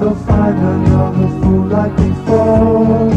so find another fool like before.